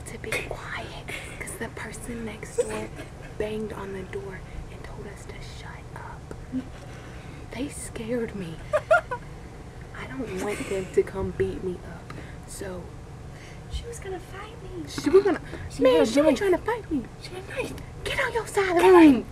have to be quiet because the person next door banged on the door and told us to shut up. They scared me. I don't want them to come beat me up. So She was gonna fight me. she was gonna She man, she was trying to fight me. She had a knife. Get on your side of the room.